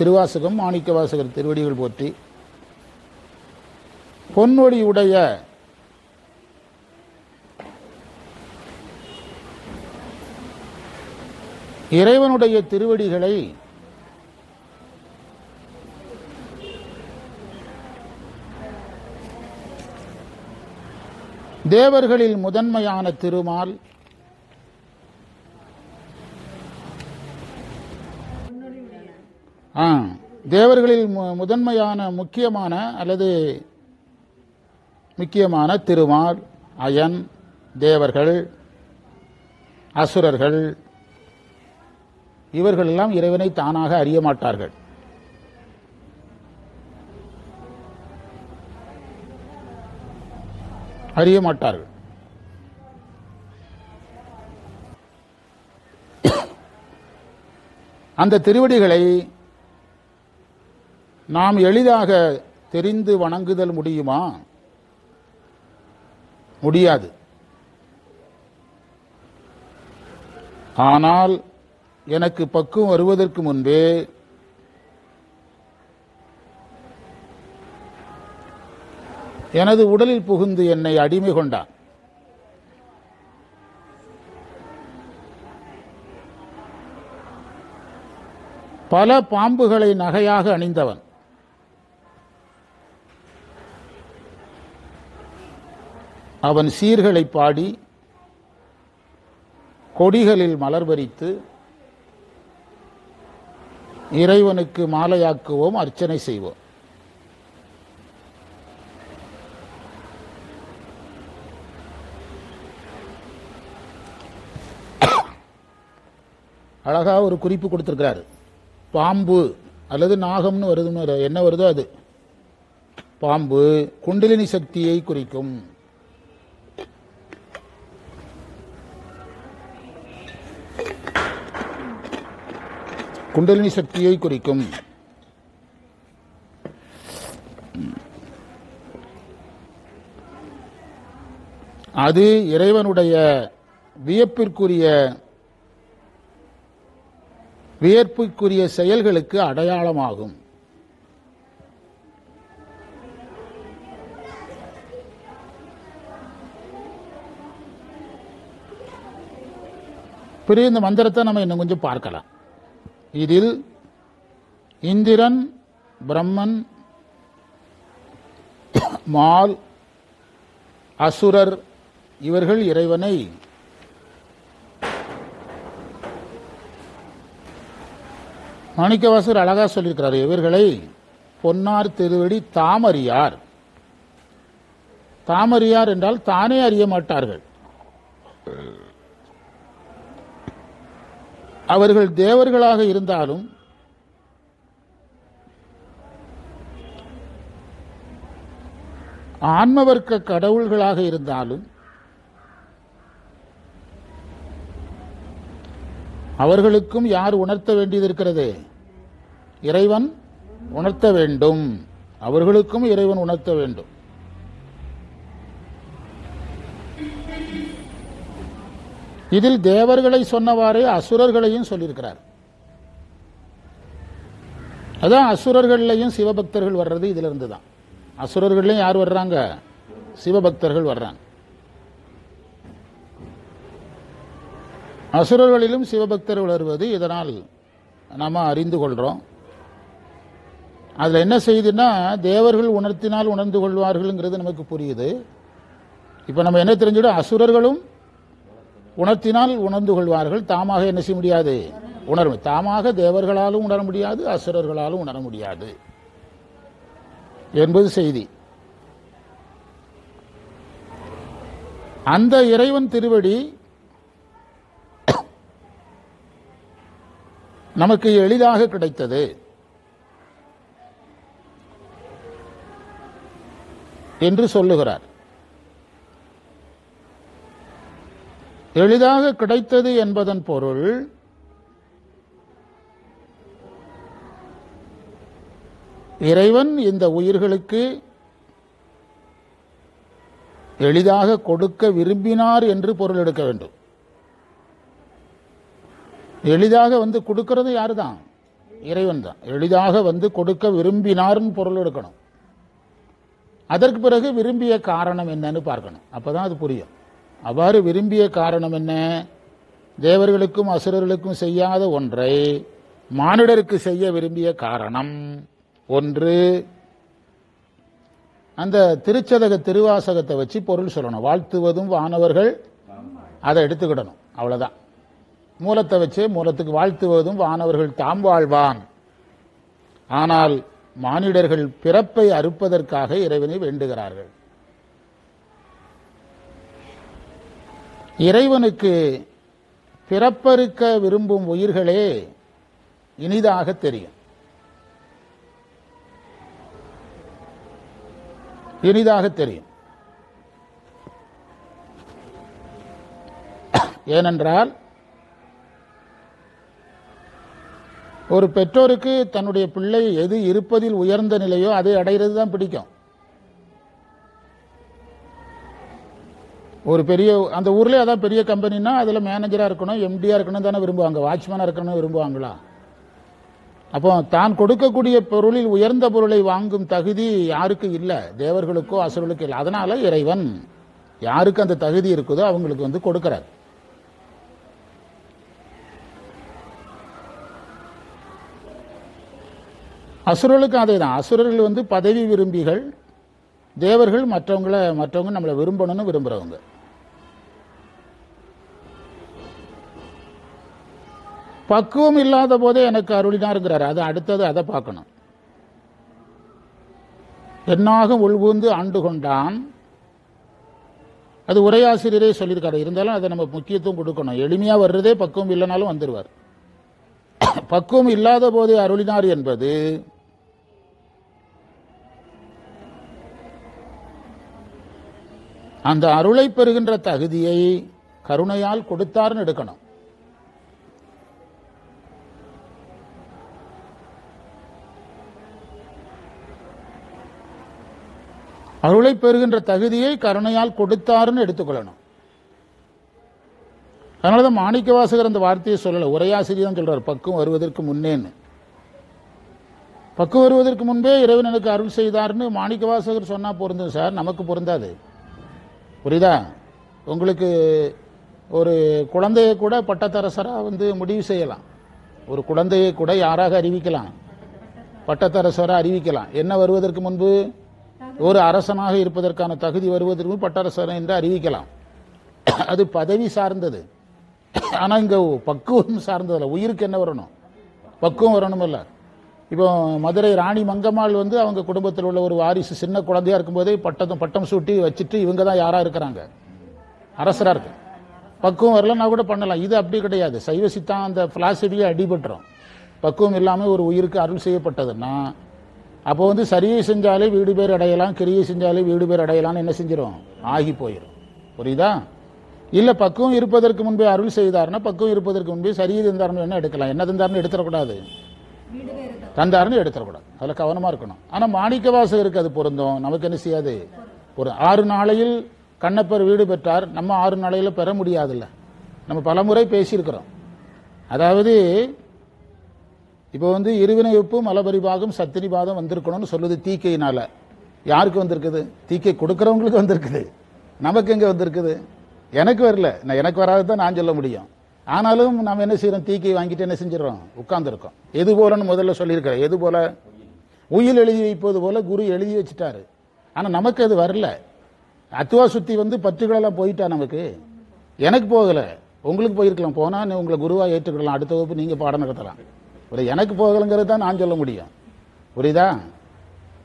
திருவாசகம் மாணிக்க வாசகர் திருவடிகள் போற்றி. உடைய இறைவனுடைய திருவடிகளை தேவர்களில் முதன்மையான திருமால் ஆ. தேவர்களில் மு- முதன்மையான முக்கியமான அல்லது முக்கியமான திருமால் அயன் தேவர்கள் அசுரர்கள் இவர்களெல்லாம் இறைவனை தானாக அறிய மாட்டார்கள். அறிய மாட்டார்கள். அந்த திருவடிகளை நாம் எளிதாக தெரிந்து வணங்குதல் முடியுமா? முடியாது. ஆனால் எனக்கு பக்குவம் வருவதற்கு முன்பே எனது உடலில் புகுந்து என்னை அடிமை கொண்டான். பல பாம்புகளை நகையாக அணிந்தவன். அவன் சீர்களை பாடி கொடிகளில் மலர் பறித்து இறைவனுக்கு மாலையாக்குவோம் அர்ச்சனை செய்வோம். அழகாக ஒரு குறிப்பு கொடுத்திருக்கிறாரு. பாம்பு அல்லது நாகம்னு வருதுன்னு என்ன வருதோ அது. பாம்பு குண்டலினி சக்தியை குறிக்கும். குண்டலினி சக்தியை குறிக்கும். அது இறைவனுடைய வியப்பிற்குரிய வியப்பிற்குரிய செயல்களுக்கு அடையாளமாகும். பெரிய இந்த மந்திரத்தை நம்ம இன்னும் கொஞ்சம் பார்க்கலாம். இதில் இந்திரன் பிரம்மன் மால் அசுரர் இவர்கள் இறைவனை மாணிக்கவாசர் அழகா சொல்லியிருக்கிறார் இவர்களை பொன்னார் திருவடி தாமறியார் தாமறியார் என்றால் தானே அறிய மாட்டார்கள். அவர்கள் தேவர்களாக இருந்தாலும் ஆன்மவர்க்க கடவுள்களாக இருந்தாலும் அவர்களுக்கும் யார் உணர்த்த வேண்டியது இருக்கிறது? இறைவன் உணர்த்த வேண்டும். அவர்களுக்கும் இறைவன் உணர்த்த வேண்டும். இதில் தேவர்களை சொன்னவாறே அசுரர்களையும் சொல்லியிருக்கிறார். அதான் அசுரர்கள்லையும் சிவபக்தர்கள் வர்றது இதுல இருந்து தான் அசுரர்கள்லையும் யார் வர்றாங்க? சிவபக்தர்கள் வர்றாங்க. அசுரர்களிலும் சிவபக்தர்கள் வருவது இதனால் நாம அறிந்து கொள்றோம். அதுல என்ன செய்யுதுன்னா தேவர்கள் உணர்த்தினால் உணர்ந்து கொள்வார்கள்ங்கிறது நமக்கு புரியுது. இப்ப நம்ம என்ன தெரிஞ்சிடும் அசுரர்களும் உணர்த்தினால் உணர்ந்து கொள்வார்கள். தாமாக என்ன செய்ய முடியாது? உணர தாமாக தேவர்களாலும் உணர முடியாது அசுரர்களாலும் உணர முடியாது. என்பது செய்தி. அந்த இறைவன் திருவடி நமக்கு எளிதாக கிடைத்தது. என்று சொல்லுகிறார். எளிதாக கிடைத்தது என்பதன் பொருள் இறைவன் இந்த உயிர்களுக்கு எளிதாக கொடுக்க விரும்பினார் என்று பொருள் எடுக்க வேண்டும். எளிதாக வந்து கொடுக்கிறது யாருதான்? இறைவன் தான். எளிதாக வந்து கொடுக்க விரும்பினார்னு பொருள் எடுக்கணும். அதற்கு பிறகு விரும்பிய காரணம் என்னன்னு பார்க்கணும். அப்பதான் அது புரியும். அவ்வாறு விரும்பிய காரணம் என்ன? தேவர்களுக்கும் அசுரர்களுக்கும் செய்யாத ஒன்றை மானிடருக்கு செய்ய விரும்பிய காரணம். ஒன்று அந்த திருச்சதக திருவாசகத்தை வச்சு பொருள் சொல்லணும். வாழ்த்துவதும் வானவர்கள் அதை எடுத்துக்கிடணும். அவ்வளோதான் மூலத்தை வச்சு மூலத்துக்கு வாழ்த்துவதும் வானவர்கள் தாம் வாழ்வான். ஆனால் மானிடர்கள் பிறப்பை அறுப்பதற்காக இறைவனை வேண்டுகிறார்கள். இறைவனுக்கு பிறப்பறுக்க விரும்பும் உயிர்களே இனிதாக தெரியும். இனிதாக தெரியும். ஏனென்றால் ஒரு பெற்றோருக்கு தன்னுடைய பிள்ளை எது இருப்பதில் உயர்ந்த நிலையோ அதை அடைகிறது தான் பிடிக்கும். ஒரு பெரிய அந்த ஊர்ல அதான் பெரிய கம்பெனினா அதுல மேனேஜரா இருக்கணும் எம்டியா இருக்கணும் தானே விரும்புவாங்க. வாட்ச்மேனா இருக்கணும் விரும்புவாங்களா? அப்போ தான் கொடுக்கக்கூடிய பொருளில் உயர்ந்த பொருளை வாங்கும் தகுதி யாருக்கு இல்லை? தேவர்களுக்கோ அசுரர்களுக்கோ இல்லை. அதனால இறைவன் யாருக்கு அந்த தகுதி இருக்குதோ அவங்களுக்கு வந்து கொடுக்கிறார். அசுரர்களுக்கு அதே தான் அசுரர்கள் வந்து பதவி விரும்பிகள் தேவர்கள் மற்றவங்கள மற்றவங்க நம்மளை விரும்பணும்னு விரும்புறவங்க. பக்குவம் இல்லாத போதே எனக்கு அருளினாருங்கிறார் அது அடுத்தது அதை பார்க்கணும். என்னாக உள்பூந்து ஆண்டு கொண்டான். அது உரையாசிரியரே சொல்லியிருக்காரு. இருந்தாலும் அதை நம்ம முக்கியத்துவம் கொடுக்கணும். எளிமையா வர்றதே பக்குவம் இல்லைனாலும் வந்துடுவார் பக்குவம் இல்லாத போதே அருளினார் என்பது அந்த அருளை பெறுகின்ற தகுதியை கருணையால் கொடுத்தார்னு எடுக்கணும். அருளை பெறுகின்ற தகுதியை கருணையால் கொடுத்தாருன்னு எடுத்துக்கொள்ளணும். அதனாலதான் மாணிக்க வாசகர் அந்த வார்த்தையை சொல்லல. உரையாசிரியர் சொல்கிறார் சொல்றார் பக்குவம் வருவதற்கு முன்னேன்னு. பக்குவம் வருவதற்கு முன்பே இறைவன் எனக்கு அருள் செய்தார்னு மாணிக்க வாசகர் சொன்னா பொருந்தும் சார் நமக்கு பொருந்தாது. புரியுதா? உங்களுக்கு ஒரு குழந்தையை கூட பட்டத்தரசராக வந்து முடிவு செய்யலாம். ஒரு குழந்தையை கூட யாராக அறிவிக்கலாம்? பட்டத்தரசராக அறிவிக்கலாம். என்ன வருவதற்கு முன்பு? ஒரு அரசனாக இருப்பதற்கான தகுதி வருவதற்கு முன்பு பட்டரசன் என்று அறிவிக்கலாம். அது பதவி சார்ந்தது. ஆனால் இங்கே பக்குவம் சார்ந்ததில்ல. உயிருக்கு என்ன வரணும்? பக்குவம் வரணும் இல்லை இப்போ மதுரை ராணி மங்கம்மாள் வந்து அவங்க குடும்பத்தில் உள்ள ஒரு வாரிசு சின்ன குழந்தையா இருக்கும்போதே பட்டத்தும் பட்டம் சூட்டி வச்சுட்டு இவங்க தான் யாராக இருக்கிறாங்க? அரசராக இருக்கு. பக்குவம் வரலன்னா கூட பண்ணலாம். இது அப்படி கிடையாது. சைவ சித்தாந்த பிலாசபியை அடிபட்டுரும். பக்குவம் இல்லாமல் ஒரு உயிருக்கு அருள் செய்யப்பட்டதுன்னா அப்போ வந்து சரியை செஞ்சாலே வீடு பேர் அடையலாம் கிரியை செஞ்சாலே வீடு பேர் அடையலாம்னு என்ன செஞ்சிடும் ஆகி போயிடும் புரியுதா? இல்லை பக்குவம் இருப்பதற்கு முன்பே அருள் செய்தார்னா பக்குவம் இருப்பதற்கு முன்பே சரியை தந்தார்னு என்ன எடுக்கலாம். என்ன தந்தார்னு எடுத்துடக்கூடாது. தந்தாருன்னு எடுத்துடக்கூடாது அதில் கவனமாக இருக்கணும். ஆனால் மாணிக்க வாசகருக்கு அது பொருந்தும். நமக்கு என்ன செய்யாது? ஒரு ஆறு நாளையில் கண்ணப்பர் வீடு பெற்றார். நம்ம ஆறு நாளையில் பெற முடியாதுல்ல. நம்ம பலமுறை பேசியிருக்கிறோம். அதாவது இப்போ வந்து இருவினை உப்பு மலபரிபாகம் சத்தினிபாதம் வந்திருக்கணும்னு சொல்லுது தீக்கையினால. யாருக்கு வந்திருக்குது? தீக்கை கொடுக்குறவங்களுக்கு வந்திருக்குது. நமக்கு எங்கே வந்திருக்குது? எனக்கு வரல. நான் எனக்கு வராது தான் நான் சொல்ல முடியும். ஆனாலும் நம்ம என்ன செய்யறோம் தீக்கி வாங்கிட்டு என்ன செஞ்சிடறோம்? உட்கார்ந்துருக்கோம். எது போலன்னு முதல்ல சொல்லியிருக்கிறேன் எது போல? உயில் எழுதி வைப்பது போல குரு எழுதி வச்சுட்டாரு. ஆனால் நமக்கு அது வரல. அத்துவா சுத்தி வந்து பற்றுகளெல்லாம் போயிட்டா நமக்கு? எனக்கு போகலை. உங்களுக்கு போயிருக்கலாம். போனால் நீ உங்களை குருவாக ஏற்றுக்கலாம் அடுத்த வகுப்பு நீங்கள் பாடம் நடத்தலாம். ஒரு எனக்கு போகலைங்கிறது தான் நான் சொல்ல முடியும். புரியுதா?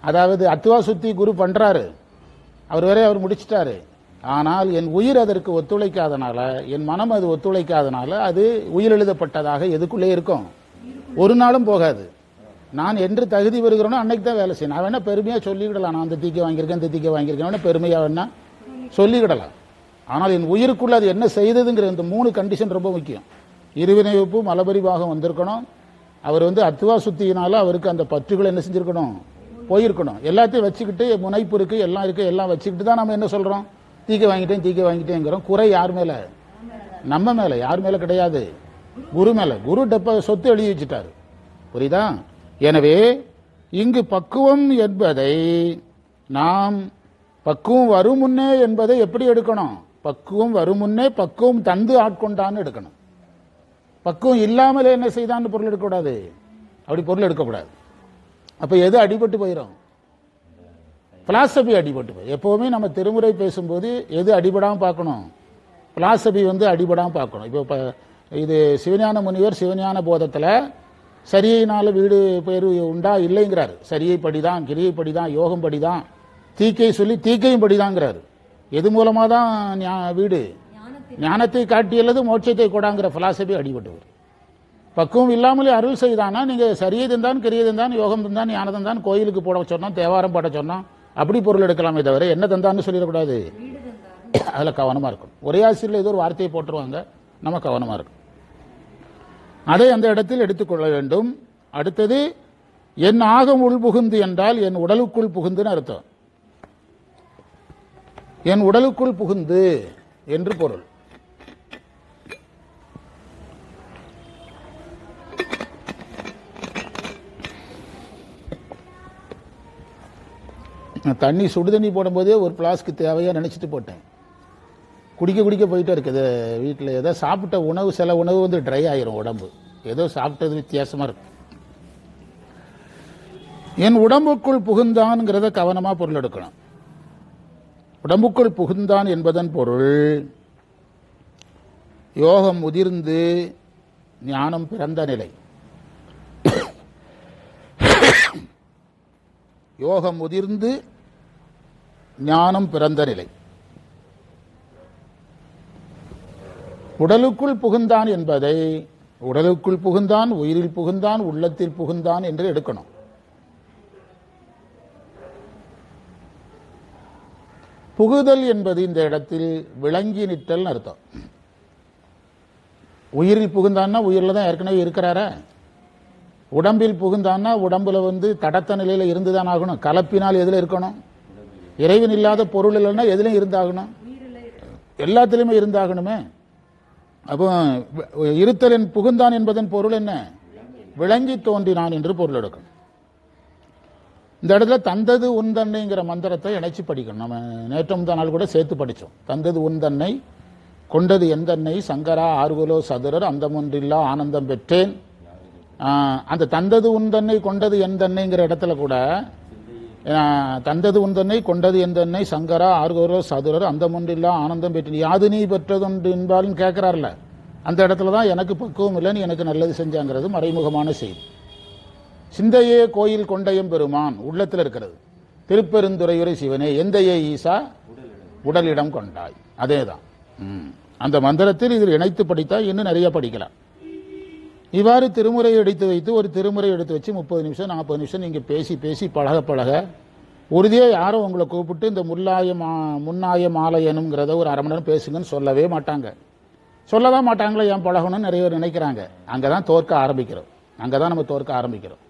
அதாவது அத்துவா சுத்தி குரு பண்ணுறாரு அவர் வரை அவர் முடிச்சிட்டாரு. ஆனால் என் உயிர் அதற்கு ஒத்துழைக்காதனால என் மனம் அது ஒத்துழைக்காதனால அது உயிர் எழுதப்பட்டதாக எதுக்குள்ளே இருக்கும்? ஒரு நாளும் போகாது. நான் என்று தகுதி பெறுகிறேனோ அன்னைக்கு தான் வேலை செய்யணும். நான் வேணா பெருமையா சொல்லிக்கிடலாம் நான் அந்த தீக்கை வாங்கியிருக்கேன் இந்த தீக்கை வாங்கியிருக்கேன். பெருமையாக பெருமையா வேணா சொல்லிவிடலாம். ஆனால் என் உயிருக்குள்ள அது என்ன செய்ததுங்கிற இந்த மூணு கண்டிஷன் ரொம்ப முக்கியம். இருவினை உப்பு மலபரிவாகம் வந்திருக்கணும். அவர் வந்து அத்துவா சுத்தியினால அவருக்கு அந்த பற்றுகள் என்ன செஞ்சிருக்கணும்? போயிருக்கணும். எல்லாத்தையும் வச்சுக்கிட்டு முனைப்பு இருக்கு எல்லாம் இருக்கு எல்லாம் வச்சுக்கிட்டு தான் நம்ம என்ன சொல்றோம்? தீக்கை வாங்கிட்டேன் தீக்கை வாங்கிட்டேங்கிறோம். குறை யார் மேல? நம்ம மேல யார் மேல கிடையாது. குரு மேல. குரு டெப்ப சொத்து எழுதி வச்சுட்டாரு. புரியுதா? எனவே இங்கு பக்குவம் என்பதை நாம் பக்குவம் வரும் முன்னே என்பதை எப்படி எடுக்கணும்? பக்குவம் வரும் முன்னே பக்குவம் தந்து ஆட்கொண்டான்னு எடுக்கணும். பக்குவம் இல்லாமலே என்ன செய்தான்னு பொருள் எடுக்கக்கூடாது. அப்படி பொருள் எடுக்கக்கூடாது. அப்போ எது அடிபட்டு போயிடும் பிலாசபி அடிபட்டு போய். எப்பவுமே நம்ம திருமுறை பேசும்போது எது அடிபடாம பார்க்கணும்? பிலாசபி வந்து அடிபடாம பார்க்கணும். இப்போ ப- இது சிவஞான முனிவர் சிவஞான போதத்துல சரியினால வீடு பேரு உண்டா? இல்லைங்கிறாரு. சரியை படிதான் கிரியை படிதான் யோகம் படிதான் தீக்கை சொல்லி தீக்கையும் படிதாங்கிறாரு. எது மூலமா தான் ஞா- வீடு? ஞானத்தை. காட்டியல்லது மோட்சத்தை கொடாங்கிற பிலாசபி அடிபட்டு பக்குவம் இல்லாமலே அருள் செய்தானா நீங்க சரியை தந்தான் கிரியை தந்தான் யோகம் தந்தான் ஞானம் தந்தான் கோயிலுக்கு போட சொன்னோம் தேவாரம் பாட சொன்னோம் அப்படி பொருள் எடுக்கலாமே தவிர என்ன தந்தான்னு சொல்லிடக்கூடாது. அதில் கவனமாக இருக்கும் ஒரே ஆசிரியர் ஏதோ ஒரு வார்த்தையை போட்டுருவாங்க. நம்ம கவனமாக இருக்கும். அதை அந்த இடத்தில் எடுத்துக்கொள்ள வேண்டும். அடுத்தது என் ஆகம் உள் புகுந்து என்றால் என் உடலுக்குள் புகுந்துன்னு அர்த்தம். என் உடலுக்குள் புகுந்து என்று பொருள். நான் தண்ணி சுடு தண்ணி போடும்போதே ஒரு ஃப்ளாஸ்க்கு தேவையாக நினச்சிட்டு போட்டேன். குடிக்க குடிக்க போயிட்டே இருக்குது வீட்டில் ஏதோ சாப்பிட்ட உணவு சில உணவு வந்து ட்ரை ஆயிரும் உடம்பு. ஏதோ சாப்பிட்டது வித்தியாசமாக இருக்கும் என் உடம்புக்குள் புகுந்தான்ங்கிறத கவனமாக பொருள் எடுக்கணும். உடம்புக்குள் புகுந்தான் என்பதன் பொருள் யோகம் முதிர்ந்து ஞானம் பிறந்த நிலை. யோகம் முதிர்ந்து ஞானம் பிறந்த நிலை. உடலுக்குள் புகுந்தான் என்பதை உடலுக்குள் புகுந்தான் உயிரில் புகுந்தான் உள்ளத்தில் புகுந்தான் என்று எடுக்கணும். புகுதல் என்பது இந்த இடத்தில் விளங்கி நிற்றல் அர்த்தம். உயிரில் புகுந்தான்னா உயிரில் தான் ஏற்கனவே இருக்கிறாரா? உடம்பில் புகுந்தான்னா உடம்புல வந்து தடத்த நிலையில் இருந்துதான் ஆகணும். கலப்பினால் எதில் இருக்கணும்? இறைவன் இல்லாத பொருள் இல்லைன்னா எதுலையும் இருந்தாகணும்? எல்லாத்துலேயுமே இருந்தாகணுமே. அப்போ இருத்தலின் புகுந்தான் என்பதன் பொருள் என்ன? விளங்கி தோன்றினான் என்று பொருள் எடுக்கணும் இந்த இடத்துல தந்தது உந்தன்னைங்கிற மந்திரத்தை இணைச்சி படிக்கணும். நம்ம நேற்று முந்தா நாள் கூட சேர்த்து படித்தோம் தந்தது உந்தன்னை கொண்டது எந்தன்னை சங்கரா ஆர்வலோ சதுரர் அந்தமொன்றில்லா ஆனந்தம் பெற்றேன். அந்த தந்தது உந்தன்னை கொண்டது எந்தன்னைங்கிற இடத்துல கூட தந்தது உந்தன்னை கொண்டது எந்தன்னை சங்கரா ஆர்கோரோ சதுரர் அந்தமொன்றில்லா ஆனந்தம் பெற்றேன் யாது நீ பெற்றதுண்டு என்பாலும் கேட்கிறார்ல. அந்த இடத்துல தான் எனக்கு பக்குவம் இல்லை நீ எனக்கு நல்லது செஞ்சாங்கிறது மறைமுகமான செய்தி. சிந்தையே கோயில் கொண்டயம் பெருமான் உள்ளத்தில் இருக்கிறது. திருப்பெருந்துறையுரை சிவனே எந்தையே ஈசா உடலிடம் கொண்டாய். அதேதான். தான் அந்த மந்திரத்தில் இதில் இணைத்து படித்தா இன்னும் நிறைய படிக்கலாம். இவ்வாறு திருமுறையை எடுத்து வைத்து ஒரு திருமுறை எடுத்து வச்சு முப்பது நிமிஷம் நாற்பது நிமிஷம் நீங்கள் பேசி பேசி பழக பழக உறுதியாக யாரும் உங்களை கூப்பிட்டு இந்த முல்லாய மா முன்னாய மாலையனுங்கிறத ஒரு அரை மணி நேரம் பேசுங்கன்னு சொல்லவே மாட்டாங்க. சொல்லதான் மாட்டாங்களே ஏன் பழகணும்னு நிறைய பேர் நினைக்கிறாங்க. அங்கே தான் தோற்க ஆரம்பிக்கிறோம். அங்கே தான் நம்ம தோற்க ஆரம்பிக்கிறோம்.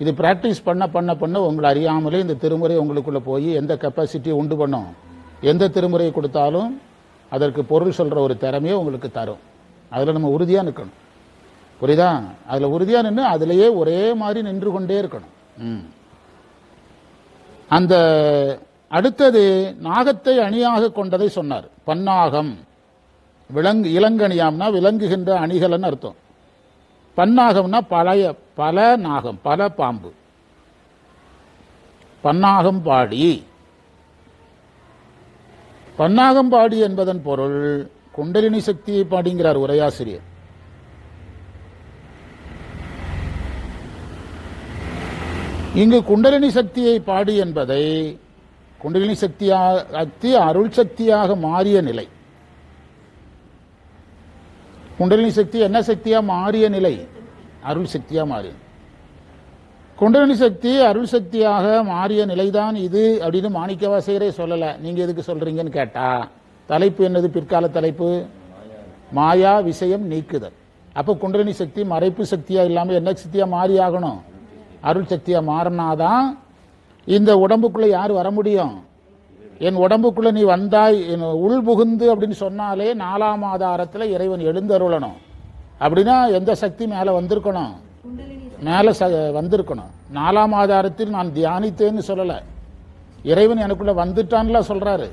இது ப்ராக்டிஸ் பண்ண பண்ண பண்ண உங்களை அறியாமலே இந்த திருமுறை உங்களுக்குள்ளே போய் எந்த கெப்பாசிட்டியை உண்டு பண்ணும்? எந்த திருமுறையை கொடுத்தாலும் அதற்கு பொருள் சொல்கிற ஒரு திறமையை உங்களுக்கு தரும். அதில் நம்ம உறுதியாக நிற்கணும் புரியுதா? அதுல உறுதியா நின்று அதுலயே ஒரே மாதிரி நின்று கொண்டே இருக்கணும். ம். அந்த அடுத்தது நாகத்தை அணியாக கொண்டதை சொன்னார். பன்னாகம். விலங்கு இளங்கணியாம்னா விளங்குகின்ற அணிகலன் அர்த்தம். பன்னாகம்னா பழைய பல நாகம் பல பாம்பு. பன்னாகம் பாடி. பன்னாகம் பாடி என்பதன் பொருள் குண்டலினி சக்தியை பாடிங்கிறார் உரையாசிரியர். இங்கு குண்டலினி சக்தியை பாடி என்பதை குண்டலினி சக்தியாக சக்தி அருள் சக்தியாக மாறிய நிலை. குண்டலினி சக்தி என்ன சக்தியா மாறிய நிலை? அருள் சக்தியா மாறிய குண்டலினி சக்தி அருள் சக்தியாக மாறிய நிலைதான் இது அப்படின்னு மாணிக்கவாசகரே சொல்லல. நீங்க எதுக்கு சொல்றீங்கன்னு கேட்டா தலைப்பு என்னது பிற்கால தலைப்பு? மாயா விஷயம் நீக்குதல். அப்ப குண்டலினி சக்தி மறைப்பு சக்தியா இல்லாம என்ன சக்தியா மாறி ஆகணும் அருள் சக்தியா மாறினாதான் இந்த உடம்புக்குள்ள யார் வர முடியும்? என் உடம்புக்குள்ள நீ வந்தாய் என் உள் புகுந்து அப்படின்னு சொன்னாலே நாலாம் ஆதாரத்தில் இறைவன் எழுந்தருளணும். அப்படின்னா எந்த சக்தி மேலே வந்திருக்கணும்? மேலே ச வந்திருக்கணும். நாலாம் ஆதாரத்தில் நான் தியானித்தேன்னு சொல்லலை. இறைவன் எனக்குள்ள வந்துட்டான்ல சொல்கிறாரு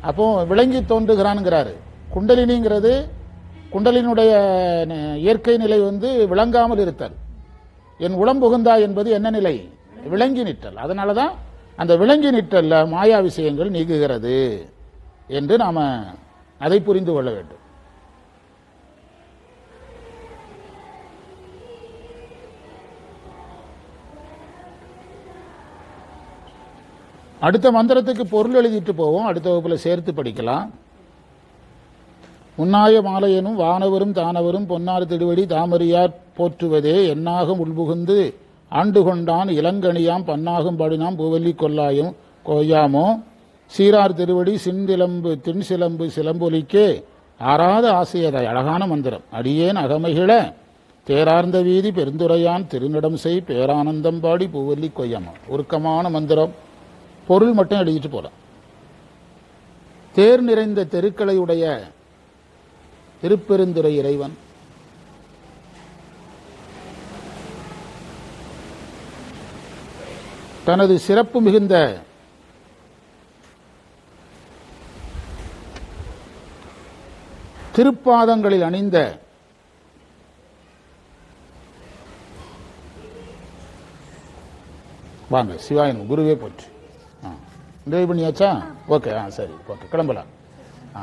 அப்போ விளங்கி தோன்றுகிறான்ங்கிறாரு. குண்டலினிங்கிறது குண்டலினுடைய இயற்கை நிலை வந்து விளங்காமல் இருத்தல். என் உளம் புகுந்தா என்பது என்ன நிலை? விளங்கி நிற்றல். அதனால தான் அந்த விளங்கி நிற்றல்ல மாயா விஷயங்கள் நீங்குகிறது என்று நாம அதை புரிந்து கொள்ள வேண்டும். அடுத்த மந்திரத்துக்கு பொருள் எழுதிட்டு போவோம். அடுத்த வகுப்புல சேர்த்து படிக்கலாம். முன்னாய மாலையனும் வானவரும் தானவரும் பொன்னார் திருவடி தாமரியார் போற்றுவதே என்னாகும் உள்புகுந்து. ஆண்டு கொண்டான் இளங்கணியாம் பன்னாகும் பாடினாம் பூவல்லி கொல்லாயும் கொய்யாமோ. சீரார் திருவடி சிந்திலம்பு தின்சிலம்பு சிலம்பொலிக்கே. ஆறாத ஆசையதாய் அழகான மந்திரம். அடியேன் அகமைகிழ. தேரார்ந்த வீதி பெருந்துரையான் திருநடம் செய் பேரானந்தம் பாடி பூவல்லி கொய்யாமா. உருக்கமான மந்திரம். பொருள் மட்டும் எழுதிட்டு போலாம். தேர் நிறைந்த தெருக்களை உடைய திருப்பெருந்துறை இறைவன். தனது சிறப்பு மிகுந்த திருப்பாதங்களில் அணிந்த வாங்க சிவாயன் குருவே போச்சு ஆ நிறைவு பண்ணியாச்சா? ஓகே ஆ சரி ஓகே கிளம்பலாம். ஆ.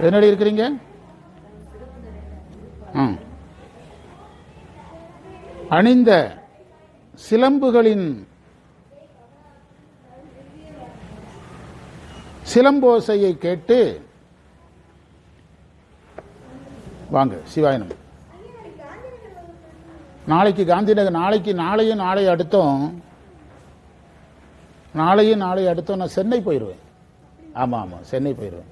என்னடி இருக்கிறீங்க? ம். அணிந்த சிலம்புகளின் சிலம்போசையை கேட்டு வாங்க சிவாயனம் நாளைக்கு காந்தி நகர் நாளைக்கு நாளையும் நாளை அடுத்தும் நாளையும் நாளை அடுத்தும் நான் சென்னை போயிடுவேன் ஆமாம் ஆமாம் சென்னை போயிடுவேன்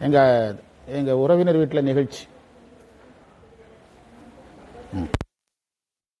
எங்கள் எங்கள் உறவினர் வீட்டில் நிகழ்ச்சி.